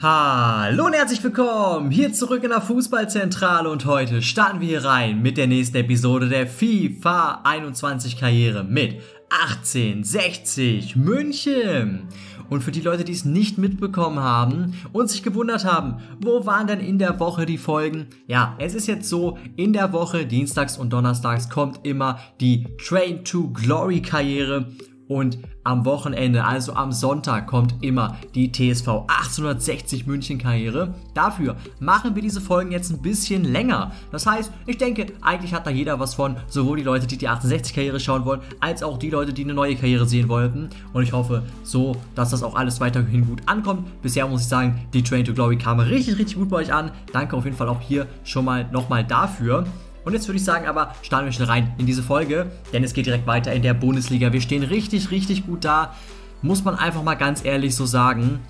Hallo und herzlich willkommen hier zurück in der Fußballzentrale und heute starten wir hier rein mit der nächsten Episode der FIFA 21 Karriere mit 1860 München. Und für die Leute, die es nicht mitbekommen haben und sich gewundert haben, wo waren denn in der Woche die Folgen? Ja, es ist jetzt so, in der Woche, dienstags und donnerstags kommt immer die Train to Glory Karriere und am Wochenende, also am Sonntag, kommt immer die TSV 1860 München Karriere. Dafür machen wir diese Folgen jetzt ein bisschen länger. Das heißt, ich denke, eigentlich hat da jeder was von, sowohl die Leute, die die 1860 Karriere schauen wollen, als auch die Leute, die eine neue Karriere sehen wollten. Und ich hoffe so, dass das auch alles weiterhin gut ankommt. Bisher muss ich sagen, die Train to Glory kam richtig, richtig gut bei euch an. Danke auf jeden Fall auch hier schon mal nochmal dafür. Und jetzt würde ich sagen, aber starten wir schnell rein in diese Folge, denn es geht direkt weiter in der Bundesliga. Wir stehen richtig, richtig gut da, muss man einfach mal ganz ehrlich so sagen.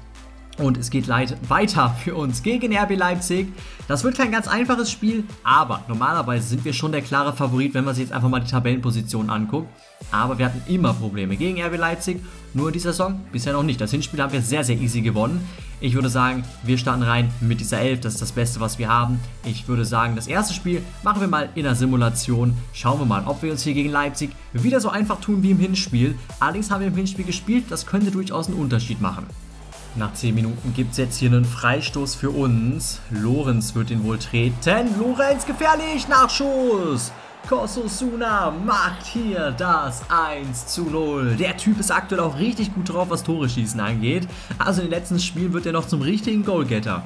Und es geht weiter für uns gegen RB Leipzig. Das wird kein ganz einfaches Spiel, aber normalerweise sind wir schon der klare Favorit, wenn man sich jetzt einfach mal die Tabellenposition anguckt. Aber wir hatten immer Probleme gegen RB Leipzig, nur in dieser Saison bisher noch nicht. Das Hinspiel haben wir sehr, sehr easy gewonnen. Ich würde sagen, wir starten rein mit dieser Elf. Das ist das Beste, was wir haben. Ich würde sagen, das erste Spiel machen wir mal in der Simulation. Schauen wir mal, ob wir uns hier gegen Leipzig wieder so einfach tun wie im Hinspiel. Allerdings haben wir im Hinspiel gespielt. Das könnte durchaus einen Unterschied machen. Nach 10 Minuten gibt es jetzt hier einen Freistoß für uns. Lorenz wird ihn wohl treten. Lorenz gefährlich, Nachschuss. Kososuna macht hier das 1 zu 0. Der Typ ist aktuell auch richtig gut drauf, was Tore schießen angeht. Also in den letzten Spielen wird er noch zum richtigen Goalgetter.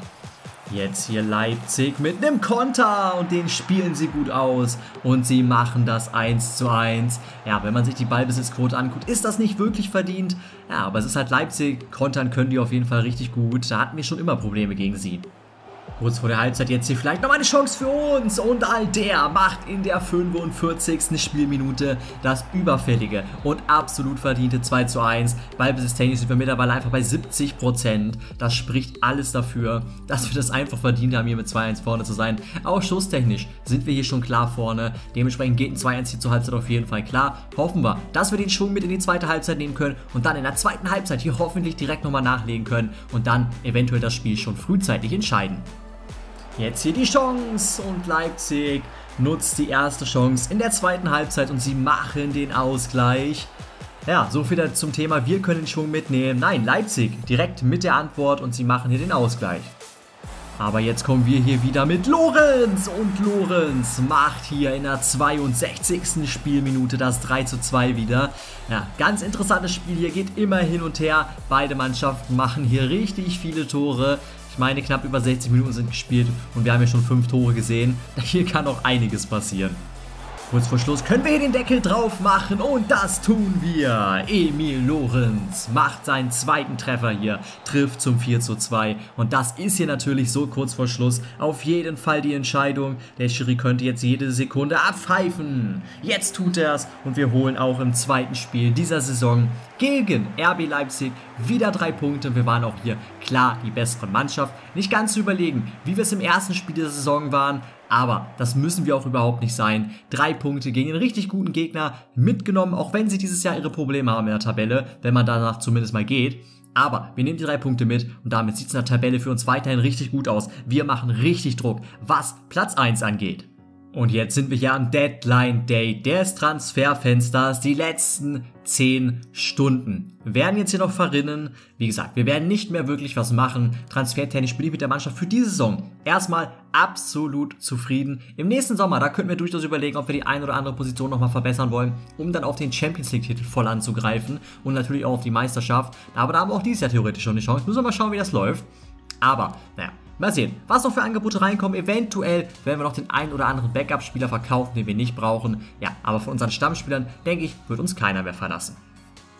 Jetzt hier Leipzig mit einem Konter und den spielen sie gut aus und sie machen das 1 zu 1. Ja, wenn man sich die Ballbesitzquote anguckt, ist das nicht wirklich verdient. Ja, aber es ist halt Leipzig, kontern können die auf jeden Fall richtig gut. Da hatten wir schon immer Probleme gegen sie. Kurz vor der Halbzeit jetzt hier vielleicht nochmal eine Chance für uns. Und Alder macht in der 45. Spielminute das überfällige und absolut verdiente 2 zu 1. Ballbesitztechnisch sind wir mittlerweile einfach bei 70%. Das spricht alles dafür, dass wir das einfach verdient haben, hier mit 2-1 vorne zu sein. Auch schusstechnisch sind wir hier schon klar vorne. Dementsprechend geht ein 2-1 hier zur Halbzeit auf jeden Fall klar. Hoffen wir, dass wir den Schwung mit in die zweite Halbzeit nehmen können und dann in der zweiten Halbzeit hier hoffentlich direkt nochmal nachlegen können und dann eventuell das Spiel schon frühzeitig entscheiden. Jetzt hier die Chance und Leipzig nutzt die erste Chance in der zweiten Halbzeit und sie machen den Ausgleich. Ja, so viel zum Thema, wir können den Schwung mitnehmen. Nein, Leipzig direkt mit der Antwort und sie machen hier den Ausgleich. Aber jetzt kommen wir hier wieder mit Lorenz und Lorenz macht hier in der 62. Spielminute das 3 zu 2 wieder. Ja, ganz interessantes Spiel hier, geht immer hin und her. Beide Mannschaften machen hier richtig viele Tore. Ich meine, knapp über 60 Minuten sind gespielt und wir haben ja schon 5 Tore gesehen. Hier kann noch einiges passieren. Kurz vor Schluss können wir hier den Deckel drauf machen und das tun wir. Emil Lorenz macht seinen zweiten Treffer hier, trifft zum 4 zu 2 und das ist hier natürlich so kurz vor Schluss auf jeden Fall die Entscheidung. Der Schiri könnte jetzt jede Sekunde abpfeifen. Jetzt tut er es und wir holen auch im zweiten Spiel dieser Saison gegen RB Leipzig wieder drei Punkte. Wir waren auch hier klar die bessere Mannschaft. Nicht ganz zu überlegen, wie wir es im ersten Spiel der Saison waren, aber das müssen wir auch überhaupt nicht sein. Drei Punkte gegen einen richtig guten Gegner mitgenommen, auch wenn sie dieses Jahr ihre Probleme haben in der Tabelle, wenn man danach zumindest mal geht. Aber wir nehmen die drei Punkte mit und damit sieht es in der Tabelle für uns weiterhin richtig gut aus. Wir machen richtig Druck, was Platz 1 angeht. Und jetzt sind wir hier am Deadline Day des Transferfensters. Die letzten 10 Stunden. Werden jetzt hier noch verrinnen. Wie gesagt, wir werden nicht mehr wirklich was machen. Transfertechnisch bin ich mit der Mannschaft für diese Saison erstmal absolut zufrieden. Im nächsten Sommer, da könnten wir durchaus überlegen, ob wir die ein oder andere Position nochmal verbessern wollen, um dann auf den Champions League Titel voll anzugreifen und natürlich auch auf die Meisterschaft. Aber da haben wir auch dieses Jahr theoretisch schon eine Chance. Müssen wir mal schauen, wie das läuft. Aber, naja, Mal sehen, was noch für Angebote reinkommen. Eventuell werden wir noch den einen oder anderen Backup-Spieler verkaufen, den wir nicht brauchen. Ja, aber von unseren Stammspielern, denke ich, wird uns keiner mehr verlassen.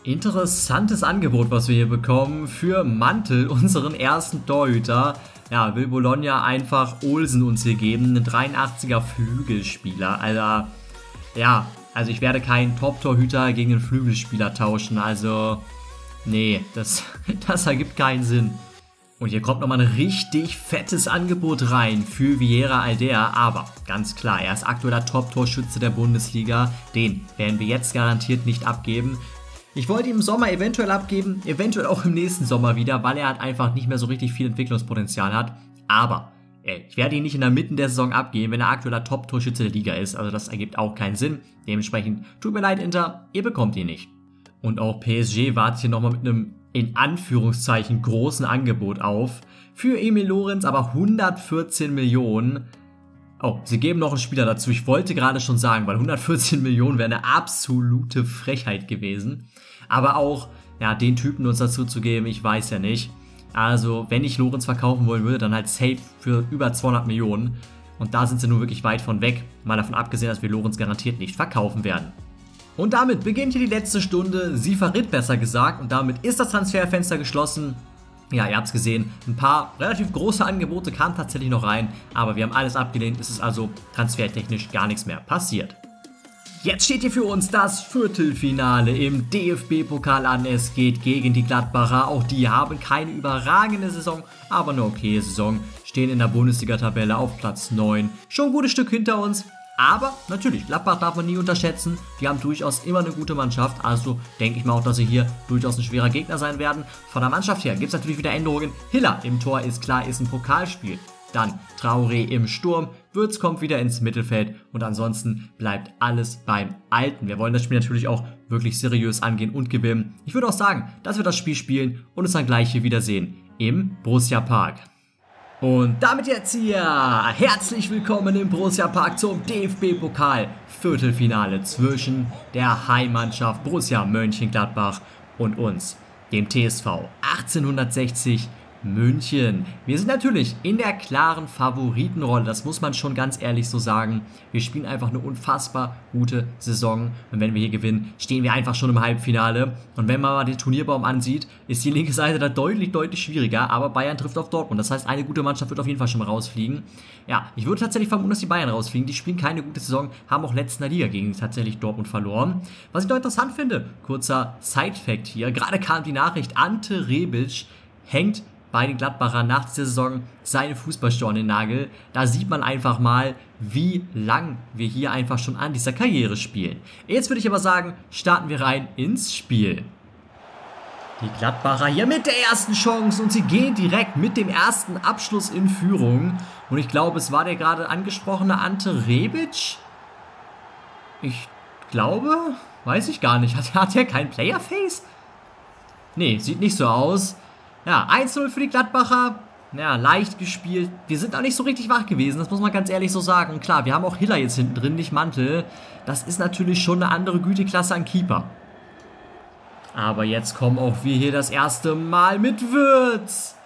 Interessantes Angebot, was wir hier bekommen für Mantel, unseren ersten Torhüter. Ja, will Bologna einfach Olsen uns hier geben, einen 83er Flügelspieler. Also, ja, also ich werde keinen Top-Torhüter gegen einen Flügelspieler tauschen. Also, nee, das, das ergibt keinen Sinn. Und hier kommt nochmal ein richtig fettes Angebot rein für Vieira Aldea. Aber ganz klar, er ist aktueller Top-Torschütze der Bundesliga. Den werden wir jetzt garantiert nicht abgeben. Ich wollte ihn im Sommer eventuell abgeben, eventuell auch im nächsten Sommer wieder, weil er halt einfach nicht mehr so richtig viel Entwicklungspotenzial hat. Aber ey, ich werde ihn nicht in der Mitte der Saison abgeben, wenn er aktueller Top-Torschütze der Liga ist. Also das ergibt auch keinen Sinn. Dementsprechend tut mir leid, Inter, ihr bekommt ihn nicht. Und auch PSG wartet hier nochmal mit einem in Anführungszeichen großen Angebot auf. Für Emil Lorenz aber 114 Millionen. Oh, sie geben noch einen Spieler dazu. Ich wollte gerade schon sagen, weil 114 Millionen wäre eine absolute Frechheit gewesen. Aber auch, ja, den Typen uns dazu zu geben, ich weiß ja nicht. Also, wenn ich Lorenz verkaufen wollen würde, dann halt safe für über 200 Millionen. Und da sind sie nun wirklich weit von weg. Mal davon abgesehen, dass wir Lorenz garantiert nicht verkaufen werden. Und damit beginnt hier die letzte Stunde. Sie verritt besser gesagt. Und damit ist das Transferfenster geschlossen. Ja, ihr habt es gesehen, ein paar relativ große Angebote kamen tatsächlich noch rein, aber wir haben alles abgelehnt, es ist also transfertechnisch gar nichts mehr passiert. Jetzt steht hier für uns das Viertelfinale im DFB-Pokal an. Es geht gegen die Gladbacher. Auch die haben keine überragende Saison, aber eine okaye Saison. Stehen in der Bundesliga-Tabelle auf Platz 9. Schon ein gutes Stück hinter uns. Aber natürlich, Gladbach darf man nie unterschätzen. Die haben durchaus immer eine gute Mannschaft. Also denke ich mal auch, dass sie hier durchaus ein schwerer Gegner sein werden. Von der Mannschaft her gibt es natürlich wieder Änderungen. Hiller im Tor ist klar, ist ein Pokalspiel. Dann Traoré im Sturm, Würz kommt wieder ins Mittelfeld und ansonsten bleibt alles beim Alten. Wir wollen das Spiel natürlich auch wirklich seriös angehen und gewinnen. Ich würde auch sagen, dass wir das Spiel spielen und uns dann gleich hier wiedersehen im Borussia Park. Und damit jetzt hier herzlich willkommen im Borussia Park zum DFB-Pokal Viertelfinale zwischen der Heimmannschaft Borussia Mönchengladbach und uns, dem TSV 1860 München. Wir sind natürlich in der klaren Favoritenrolle, das muss man schon ganz ehrlich so sagen. Wir spielen einfach eine unfassbar gute Saison und wenn wir hier gewinnen, stehen wir einfach schon im Halbfinale. Und wenn man mal den Turnierbaum ansieht, ist die linke Seite da deutlich, deutlich schwieriger, aber Bayern trifft auf Dortmund. Das heißt, eine gute Mannschaft wird auf jeden Fall schon mal rausfliegen. Ja, ich würde tatsächlich vermuten, dass die Bayern rausfliegen. Die spielen keine gute Saison, haben auch letzten Liga gegen tatsächlich Dortmund verloren. Was ich noch interessant finde, kurzer Side-Fact hier, gerade kam die Nachricht, Ante Rebic hängt bei den Gladbachern nach dieser Saison seine Fußballschuhe an den Nagel. Da sieht man einfach mal, wie lang wir hier einfach schon an dieser Karriere spielen. Jetzt würde ich aber sagen, starten wir rein ins Spiel. Die Gladbacher hier mit der ersten Chance und sie gehen direkt mit dem ersten Abschluss in Führung. Und ich glaube, es war der gerade angesprochene Ante Rebic. Ich glaube, weiß ich gar nicht. Hat, hat er kein Playerface? Nee, sieht nicht so aus. Ja, 1-0 für die Gladbacher. Ja, leicht gespielt. Wir sind auch nicht so richtig wach gewesen, das muss man ganz ehrlich so sagen. Klar, wir haben auch Hiller jetzt hinten drin, nicht Mantel. Das ist natürlich schon eine andere Güteklasse an Keeper. Aber jetzt kommen auch wir hier das erste Mal mit Würz.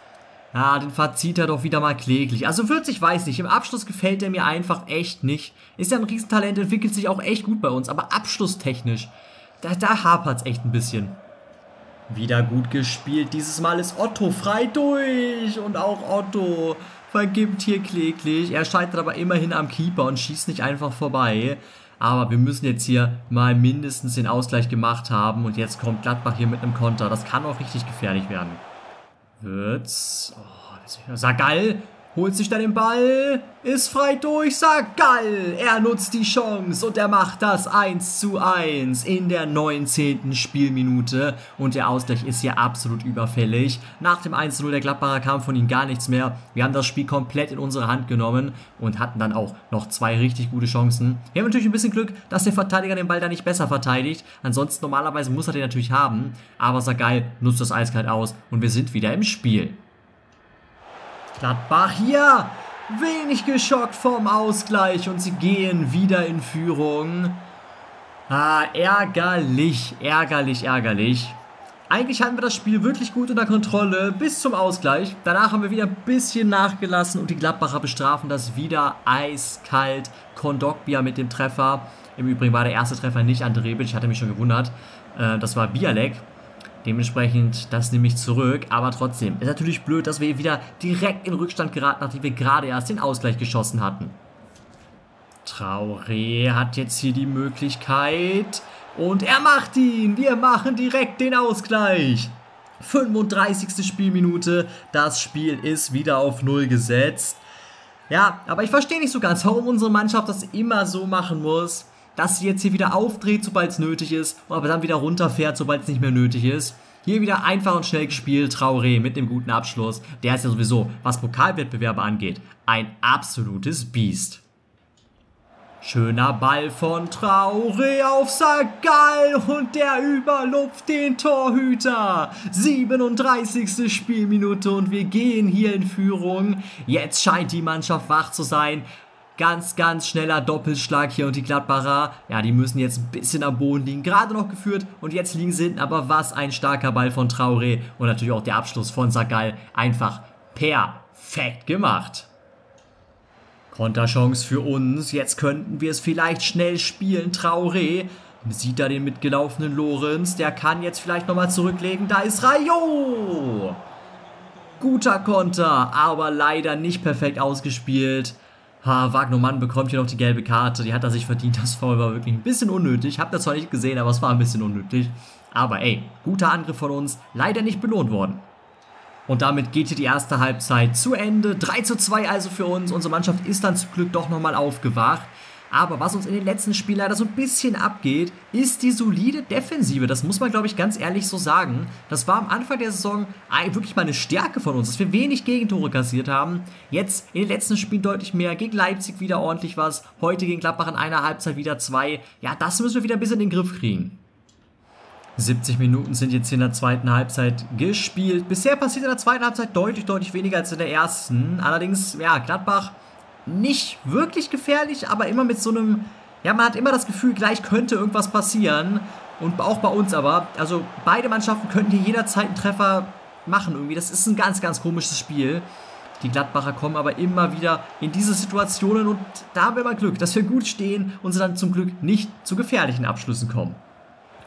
Ja, den verzieht er doch wieder mal kläglich. Also Würz, ich weiß nicht, im Abschluss gefällt er mir einfach echt nicht. Ist ja ein Riesentalent, entwickelt sich auch echt gut bei uns, aber abschlusstechnisch, da, da hapert es echt ein bisschen. Wieder gut gespielt. Dieses Mal ist Otto frei durch. Und auch Otto vergibt hier kläglich. Er scheitert aber immerhin am Keeper und schießt nicht einfach vorbei. Aber wir müssen jetzt hier mal mindestens den Ausgleich gemacht haben. Und jetzt kommt Gladbach hier mit einem Konter. Das kann auch richtig gefährlich werden. Wird's. Oh, Sagal holt sich da den Ball, ist frei durch, sagt geil, er nutzt die Chance und er macht das 1 zu 1 in der 19. Spielminute und der Ausgleich ist hier absolut überfällig. Nach dem 1 zu 0 der Gladbacher kam von ihm gar nichts mehr. Wir haben das Spiel komplett in unsere Hand genommen und hatten dann auch noch zwei richtig gute Chancen. Wir haben natürlich ein bisschen Glück, dass der Verteidiger den Ball da nicht besser verteidigt. Ansonsten normalerweise muss er den natürlich haben, aber Sagai nutzt das eiskalt aus und wir sind wieder im Spiel. Gladbach hier wenig geschockt vom Ausgleich und sie gehen wieder in Führung. Ah, ärgerlich, ärgerlich, ärgerlich. Eigentlich hatten wir das Spiel wirklich gut unter Kontrolle bis zum Ausgleich. Danach haben wir wieder ein bisschen nachgelassen und die Gladbacher bestrafen das wieder eiskalt. Kondogbia mit dem Treffer. Im Übrigen war der erste Treffer nicht Ante Rebic, ich hatte mich schon gewundert. Äh, das war Bialek. Dementsprechend das nehme ich zurück. Aber trotzdem, ist natürlich blöd, dass wir wieder direkt in Rückstand geraten, nachdem wir gerade erst den Ausgleich geschossen hatten. Traoré hat jetzt hier die Möglichkeit. Und er macht ihn. Wir machen direkt den Ausgleich. 35. Spielminute. Das Spiel ist wieder auf Null gesetzt. Ja, aber ich verstehe nicht so ganz, warum unsere Mannschaft das immer so machen muss dass sie jetzt hier wieder aufdreht, sobald es nötig ist, aber dann wieder runterfährt, sobald es nicht mehr nötig ist. Hier wieder einfach und schnell gespielt, Traoré mit dem guten Abschluss. Der ist ja sowieso, was Pokalwettbewerbe angeht, ein absolutes Biest. Schöner Ball von Traoré auf Sagal und der überlupft den Torhüter. 37. Spielminute und wir gehen hier in Führung. Jetzt scheint die Mannschaft wach zu sein. Ganz, ganz schneller Doppelschlag hier und die Gladbacher, ja, die müssen jetzt ein bisschen am Boden liegen. Gerade noch geführt und jetzt liegen sie hinten, aber was ein starker Ball von Traoré und natürlich auch der Abschluss von Sagal. Einfach perfekt gemacht. Konterchance für uns. Jetzt könnten wir es vielleicht schnell spielen. Traoré sieht da den mitgelaufenen Lorenz. Der kann jetzt vielleicht nochmal zurücklegen. Da ist Rayo. Guter Konter, aber leider nicht perfekt ausgespielt. Ha, Wagnermann bekommt hier noch die gelbe Karte. Die hat er sich verdient. Das Foul war wirklich ein bisschen unnötig. Hab das zwar nicht gesehen, aber es war ein bisschen unnötig. Aber ey, guter Angriff von uns. Leider nicht belohnt worden. Und damit geht hier die erste Halbzeit zu Ende. 3 zu 2 also für uns. Unsere Mannschaft ist dann zum Glück doch nochmal aufgewacht. Aber was uns in den letzten Spielen leider so ein bisschen abgeht, ist die solide Defensive. Das muss man, glaube ich, ganz ehrlich so sagen. Das war am Anfang der Saison wirklich mal eine Stärke von uns, dass wir wenig Gegentore kassiert haben. Jetzt in den letzten Spielen deutlich mehr. Gegen Leipzig wieder ordentlich was. Heute gegen Gladbach in einer Halbzeit wieder zwei. Ja, das müssen wir wieder ein bisschen in den Griff kriegen. 70 Minuten sind jetzt in der zweiten Halbzeit gespielt. Bisher passiert in der zweiten Halbzeit deutlich, deutlich weniger als in der ersten. Allerdings, ja, Gladbach nicht wirklich gefährlich, aber immer mit so einem, ja, man hat immer das Gefühl, gleich könnte irgendwas passieren. Und auch bei uns aber. Also beide Mannschaften könnten hier jederzeit einen Treffer machen irgendwie. Das ist ein ganz, ganz komisches Spiel. Die Gladbacher kommen aber immer wieder in diese Situationen und da haben wir mal Glück, dass wir gut stehen und sie dann zum Glück nicht zu gefährlichen Abschlüssen kommen.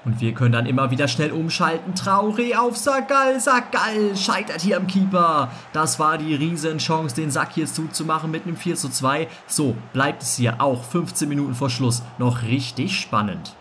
Und wir können dann immer wieder schnell umschalten. Traoré auf Sagal. Sagal scheitert hier am Keeper. Das war die Riesenchance, den Sack hier zuzumachen mit einem 4 zu 2. So bleibt es hier auch 15 Minuten vor Schluss noch richtig spannend.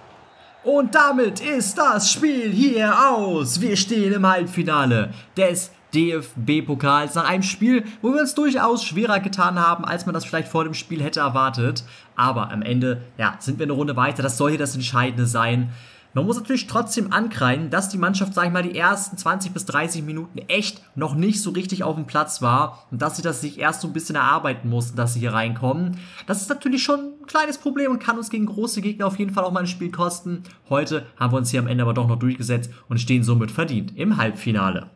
Und damit ist das Spiel hier aus. Wir stehen im Halbfinale des DFB-Pokals nach einem Spiel, wo wir uns durchaus schwerer getan haben, als man das vielleicht vor dem Spiel hätte erwartet. Aber am Ende, ja, sind wir eine Runde weiter. Das soll hier das Entscheidende sein. Man muss natürlich trotzdem ankreiden, dass die Mannschaft, sag ich mal, die ersten 20 bis 30 Minuten echt noch nicht so richtig auf dem Platz war und dass sie das sich erst so ein bisschen erarbeiten mussten, dass sie hier reinkommen. Das ist natürlich schon ein kleines Problem und kann uns gegen große Gegner auf jeden Fall auch mal ein Spiel kosten. Heute haben wir uns hier am Ende aber doch noch durchgesetzt und stehen somit verdient im Halbfinale.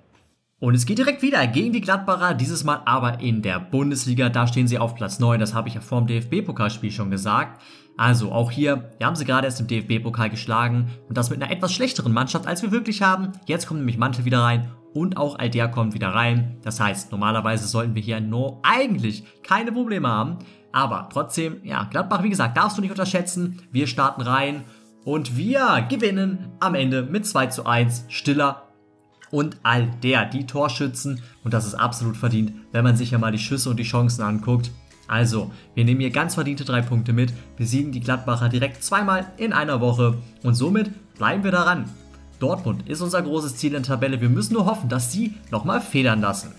Und es geht direkt wieder gegen die Gladbacher, dieses Mal aber in der Bundesliga. Da stehen sie auf Platz 9, das habe ich ja vor dem DFB-Pokalspiel schon gesagt. Also auch hier, wir haben sie gerade erst im DFB-Pokal geschlagen und das mit einer etwas schlechteren Mannschaft, als wir wirklich haben. Jetzt kommt nämlich Mantel wieder rein und auch Alder kommt wieder rein. Das heißt, normalerweise sollten wir hier nur eigentlich keine Probleme haben. Aber trotzdem, ja, Gladbach, wie gesagt, darfst du nicht unterschätzen. Wir starten rein und wir gewinnen am Ende mit 2 zu 1. Stiller und all der, die Torschützen. Und das ist absolut verdient, wenn man sich ja mal die Schüsse und die Chancen anguckt. Also, wir nehmen hier ganz verdiente drei Punkte mit, besiegen die Gladbacher direkt zweimal in einer Woche und somit bleiben wir daran. Dortmund ist unser großes Ziel in der Tabelle, wir müssen nur hoffen, dass sie nochmal federn lassen.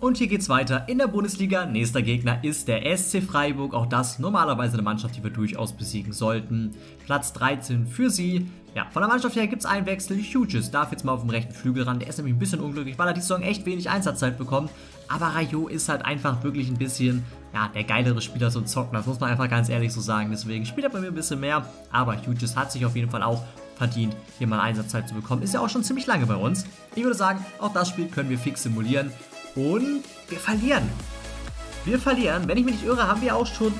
Und hier geht's weiter in der Bundesliga. Nächster Gegner ist der SC Freiburg. Auch das normalerweise eine Mannschaft, die wir durchaus besiegen sollten. Platz 13 für sie. Ja, von der Mannschaft her gibt es einen Wechsel. Hughes darf jetzt mal auf dem rechten Flügel ran. Der ist nämlich ein bisschen unglücklich, weil er die Saison echt wenig Einsatzzeit bekommt. Aber Rayo ist halt einfach wirklich ein bisschen, ja, der geilere Spieler so ein Zocken. Das muss man einfach ganz ehrlich so sagen. Deswegen spielt er bei mir ein bisschen mehr. Aber Hughes hat sich auf jeden Fall auch verdient, hier mal Einsatzzeit zu bekommen. Ist ja auch schon ziemlich lange bei uns. Ich würde sagen, auch das Spiel können wir fix simulieren. Und wir verlieren. Wir verlieren. Wenn ich mich nicht irre, haben wir auch schon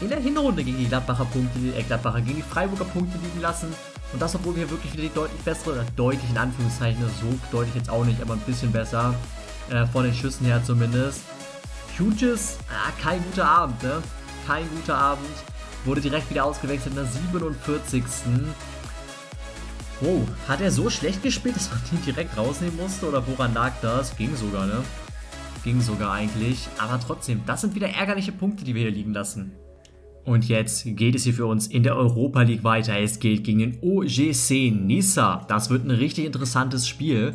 in der Hinrunde gegen die Gladbacher Punkte, äh, Gladbacher, gegen die Freiburger Punkte liegen lassen. Und das, obwohl wir wirklich wieder die deutlich bessere, oder deutlich in Anführungszeichen, so deutlich jetzt auch nicht, aber ein bisschen besser, äh, von den Schüssen her zumindest. Hughes, ah, kein guter Abend, ne? Kein guter Abend. Wurde direkt wieder ausgewechselt in der 47. Wow, hat er so schlecht gespielt, dass man ihn direkt rausnehmen musste? Oder woran lag das? Ging sogar, ne? Ging sogar eigentlich. Aber trotzdem, das sind wieder ärgerliche Punkte, die wir hier liegen lassen. Und jetzt geht es hier für uns in der Europa League weiter. Es geht gegen den OGC Nisa. Das wird ein richtig interessantes Spiel.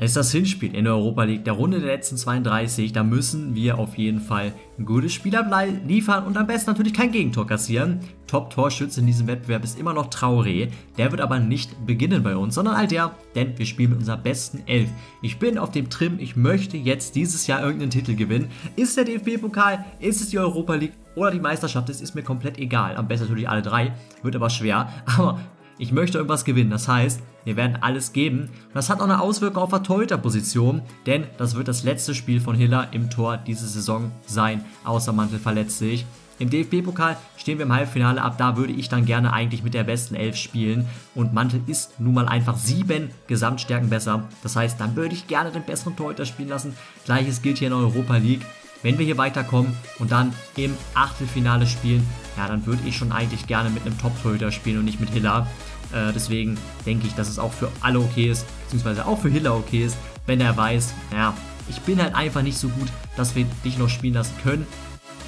ist das Hinspiel in der Europa League, der Runde der letzten 32. Da müssen wir auf jeden Fall ein gutes Spiel liefern und am besten natürlich kein Gegentor kassieren. Top-Torschütze in diesem Wettbewerb ist immer noch Traoré. Der wird aber nicht beginnen bei uns, sondern Alter, denn wir spielen mit unserer besten Elf. Ich bin auf dem Trim, ich möchte jetzt dieses Jahr irgendeinen Titel gewinnen. Ist der DFB-Pokal, ist es die Europa League oder die Meisterschaft, das ist mir komplett egal. Am besten natürlich alle drei, wird aber schwer. Aber ich möchte irgendwas gewinnen. Das heißt, wir werden alles geben. Und das hat auch eine Auswirkung auf der Torhüterposition, denn das wird das letzte Spiel von Hiller im Tor diese Saison sein, außer Mantel verletzt sich. Im DFB-Pokal stehen wir im Halbfinale, ab da würde ich dann gerne eigentlich mit der besten Elf spielen und Mantel ist nun mal einfach sieben Gesamtstärken besser. Das heißt, dann würde ich gerne den besseren Torhüter spielen lassen. Gleiches gilt hier in der Europa League. Wenn wir hier weiterkommen und dann im Achtelfinale spielen, ja, dann würde ich schon eigentlich gerne mit einem Top-Torhüter spielen und nicht mit Hiller. Äh, deswegen denke ich, dass es auch für alle okay ist, beziehungsweise auch für Hiller okay ist, wenn er weiß, ja, ich bin halt einfach nicht so gut, dass wir dich noch spielen lassen können.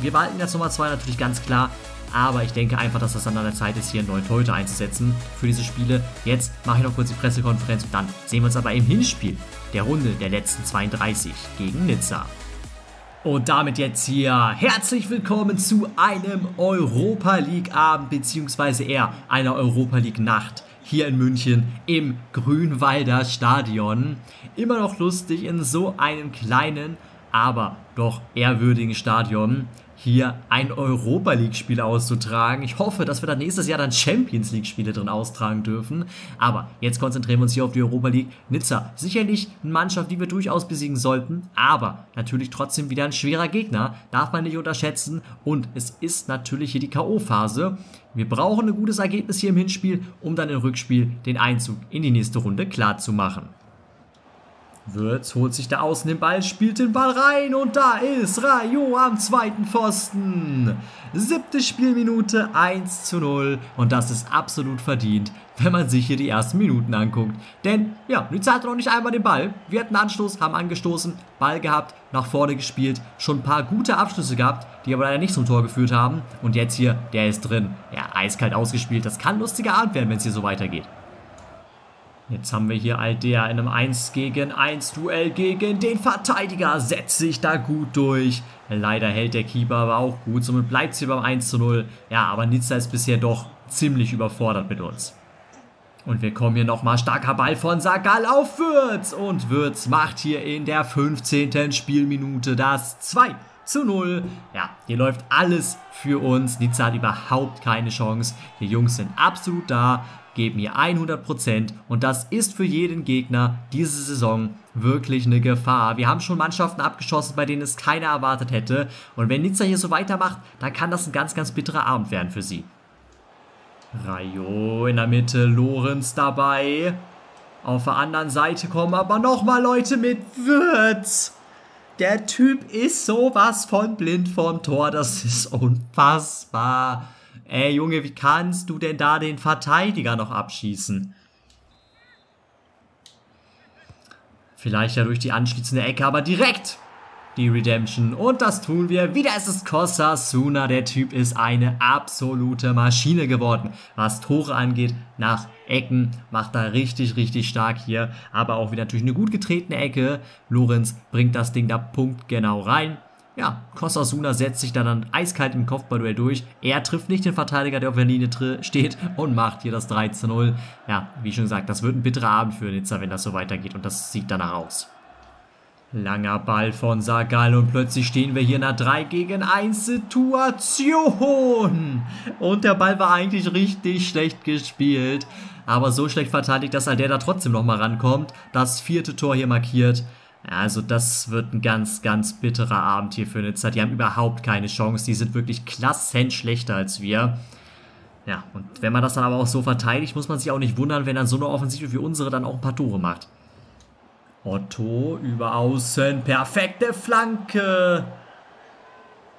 Wir behalten jetzt Nummer 2 natürlich ganz klar, aber ich denke einfach, dass das dann an der Zeit ist, hier einen neuen Torhüter einzusetzen für diese Spiele. Jetzt mache ich noch kurz die Pressekonferenz und dann sehen wir uns aber im Hinspiel der Runde der letzten 32 gegen Nizza. Und damit jetzt hier herzlich willkommen zu einem Europa League Abend beziehungsweise eher einer Europa League Nacht hier in München im Grünwalder Stadion. Immer noch lustig in so einem kleinen, aber doch ehrwürdigen Stadion hier ein Europa League-Spiel auszutragen. Ich hoffe, dass wir dann nächstes Jahr dann Champions League-Spiele drin austragen dürfen. Aber jetzt konzentrieren wir uns hier auf die Europa League. Nizza, sicherlich eine Mannschaft, die wir durchaus besiegen sollten, aber natürlich trotzdem wieder ein schwerer Gegner, darf man nicht unterschätzen. Und es ist natürlich hier die K.O.-Phase. Wir brauchen ein gutes Ergebnis hier im Hinspiel, um dann im Rückspiel den Einzug in die nächste Runde klar zu machen. Würz holt sich da außen den Ball, spielt den Ball rein und da ist Rayo am zweiten Pfosten. Siebte Spielminute 1 zu 0 und das ist absolut verdient, wenn man sich hier die ersten Minuten anguckt. Denn ja, Nizza hatte noch nicht einmal den Ball. Wir hatten Anstoß, haben angestoßen, Ball gehabt, nach vorne gespielt, schon ein paar gute Abschlüsse gehabt, die aber leider nicht zum Tor geführt haben. Und jetzt hier, der ist drin. Ja, eiskalt ausgespielt. Das kann lustiger Abend werden, wenn es hier so weitergeht. Jetzt haben wir hier Aldea in einem 1 gegen 1 Duell gegen den Verteidiger. Setzt sich da gut durch. Leider hält der Keeper aber auch gut. Somit bleibt es hier beim 1 zu 0. Ja, aber Nizza ist bisher doch ziemlich überfordert mit uns. Und wir kommen hier nochmal starker Ball von Sagal auf Würz. Und Würz macht hier in der 15. Spielminute das 2 zu 0. Ja, hier läuft alles für uns. Nizza hat überhaupt keine Chance. Die Jungs sind absolut da geben hier 100% und das ist für jeden Gegner diese Saison wirklich eine Gefahr. Wir haben schon Mannschaften abgeschossen, bei denen es keiner erwartet hätte und wenn Nizza hier so weitermacht, dann kann das ein ganz, ganz bitterer Abend werden für sie. Rayo in der Mitte, Lorenz dabei. Auf der anderen Seite kommen aber nochmal Leute mit Würz. Der Typ ist sowas von blind vorm Tor, das ist unfassbar. Ey Junge, wie kannst du denn da den Verteidiger noch abschießen? Vielleicht ja durch die anschließende Ecke, aber direkt die Redemption. Und das tun wir. Wieder ist es Costa Suna. Der Typ ist eine absolute Maschine geworden. Was Tore angeht, nach Ecken macht er richtig, richtig stark hier. Aber auch wieder natürlich eine gut getretene Ecke. Lorenz bringt das Ding da punktgenau rein. Ja, Kosasuna setzt sich dann eiskalt im Kopfballduell durch. Er trifft nicht den Verteidiger, der auf der Linie steht und macht hier das 3 zu 0. Ja, wie schon gesagt, das wird ein bitterer Abend für Nizza, wenn das so weitergeht und das sieht danach aus. Langer Ball von Sagal und plötzlich stehen wir hier in einer 3 gegen 1 Situation. Und der Ball war eigentlich richtig schlecht gespielt. Aber so schlecht verteidigt, dass der da trotzdem nochmal rankommt. Das vierte Tor hier markiert. Ja, also das wird ein ganz, ganz bitterer Abend hier für Nizza. Die haben überhaupt keine Chance. Die sind wirklich klassen schlechter als wir. Ja, und wenn man das dann aber auch so verteidigt, muss man sich auch nicht wundern, wenn dann so eine Offensive wie unsere dann auch ein paar Tore macht. Otto über Außen, perfekte Flanke.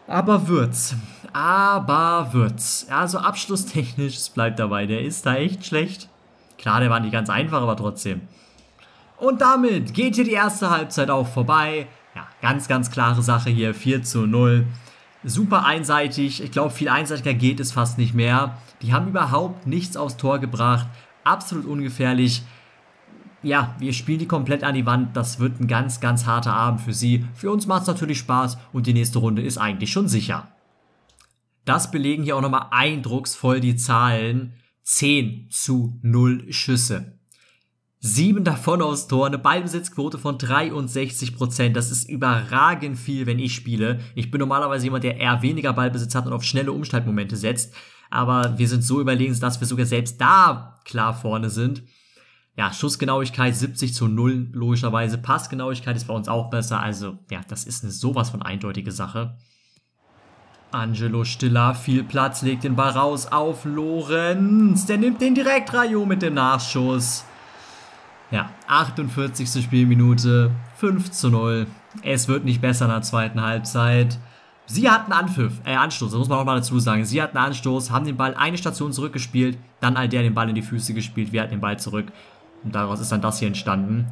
Aber Würz, aber Würz. Also abschlusstechnisch, es bleibt dabei, der ist da echt schlecht. Klar, der war nicht ganz einfach, aber trotzdem. Und damit geht hier die erste Halbzeit auch vorbei. Ja, ganz, ganz klare Sache hier, 4 zu 0. Super einseitig. Ich glaube, viel einseitiger geht es fast nicht mehr. Die haben überhaupt nichts aufs Tor gebracht. Absolut ungefährlich. ja, wir spielen die komplett an die Wand. Das wird ein ganz, ganz harter Abend für sie. Für uns macht es natürlich Spaß und die nächste Runde ist eigentlich schon sicher. Das belegen hier auch nochmal eindrucksvoll die Zahlen. 10 zu 0 Schüsse. Sieben davon aus Tor, eine Ballbesitzquote von 63 Prozent. Das ist überragend viel, wenn ich spiele. Ich bin normalerweise jemand, der eher weniger Ballbesitz hat und auf schnelle Umschaltmomente setzt. Aber wir sind so überlegen, dass wir sogar selbst da klar vorne sind. Ja, Schussgenauigkeit 70 zu 0 logischerweise. Passgenauigkeit ist bei uns auch besser. Also, ja, das ist eine sowas von eindeutige Sache. Angelo Stiller, viel Platz, legt den Ball raus auf Lorenz. Der nimmt den direkt Rayo mit dem Nachschuss. Ja, 48. Spielminute, 5 zu 0. Es wird nicht besser in der zweiten Halbzeit. Sie hatten Anpfiff, äh, Anstoß, das muss man auch mal dazu sagen. Sie hatten Anstoß, haben den Ball eine Station zurückgespielt, dann Alder den Ball in die Füße gespielt, wir hatten den Ball zurück. Und daraus ist dann das hier entstanden.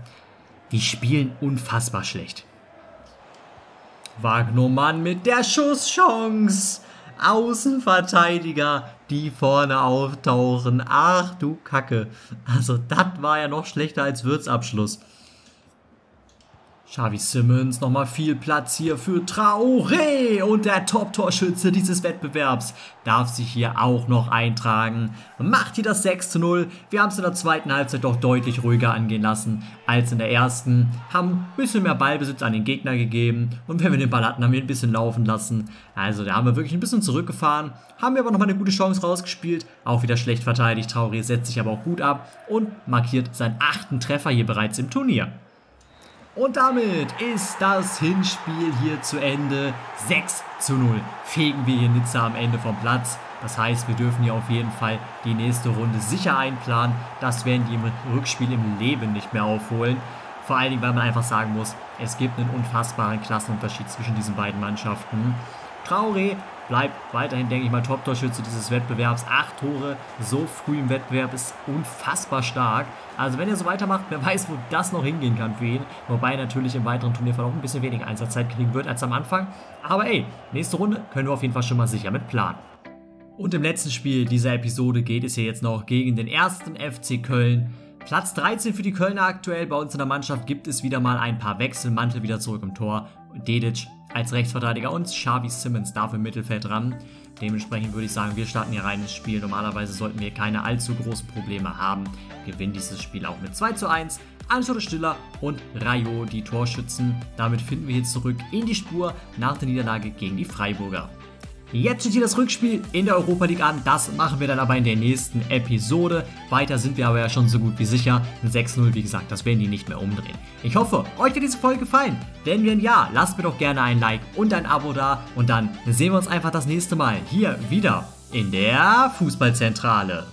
Die spielen unfassbar schlecht. Wagnermann mit der Schusschance. Außenverteidiger, die vorne auftauchen. Ach du Kacke. Also das war ja noch schlechter als Würzabschluss. Xavi Simmons, nochmal viel Platz hier für Traoré und der Top-Torschütze dieses Wettbewerbs darf sich hier auch noch eintragen. Macht hier das 6 zu 0. Wir haben es in der zweiten Halbzeit doch deutlich ruhiger angehen lassen als in der ersten. Haben ein bisschen mehr Ballbesitz an den Gegner gegeben und wenn wir den Ball hatten, haben wir ein bisschen laufen lassen. Also da haben wir wirklich ein bisschen zurückgefahren, haben wir aber nochmal eine gute Chance rausgespielt. Auch wieder schlecht verteidigt. Traoré setzt sich aber auch gut ab und markiert seinen achten Treffer hier bereits im Turnier. Und damit ist das Hinspiel hier zu Ende. 6 zu 0 fegen wir hier Nizza am Ende vom Platz. Das heißt, wir dürfen hier auf jeden Fall die nächste Runde sicher einplanen. Das werden die im Rückspiel im Leben nicht mehr aufholen. Vor allen Dingen, weil man einfach sagen muss, es gibt einen unfassbaren Klassenunterschied zwischen diesen beiden Mannschaften. Traoré bleibt weiterhin, denke ich mal, Top-Torschütze dieses Wettbewerbs. Acht Tore so früh im Wettbewerb ist unfassbar stark. Also wenn er so weitermacht, wer weiß, wo das noch hingehen kann für ihn. Wobei natürlich im weiteren Turnierverlauf ein bisschen weniger Einsatzzeit kriegen wird als am Anfang. Aber ey, nächste Runde können wir auf jeden Fall schon mal sicher mit planen. Und im letzten Spiel dieser Episode geht es hier jetzt noch gegen den ersten FC Köln. Platz 13 für die Kölner aktuell. Bei uns in der Mannschaft gibt es wieder mal ein paar Wechsel. Mantel wieder zurück im Tor. Dedic als Rechtsverteidiger und Xavi Simmons darf im Mittelfeld ran. Dementsprechend würde ich sagen, wir starten hier rein ins Spiel. Normalerweise sollten wir keine allzu großen Probleme haben. Gewinnen dieses Spiel auch mit 2 zu 1. Anschluss Stiller und Rayo die Torschützen. Damit finden wir jetzt zurück in die Spur nach der Niederlage gegen die Freiburger. Jetzt steht hier das Rückspiel in der Europa League an. Das machen wir dann aber in der nächsten Episode. Weiter sind wir aber ja schon so gut wie sicher. Ein 6-0, wie gesagt, das werden die nicht mehr umdrehen. Ich hoffe, euch hat diese Folge gefallen. Wenn wir ein Ja, lasst mir doch gerne ein Like und ein Abo da. Und dann sehen wir uns einfach das nächste Mal hier wieder in der Fußballzentrale.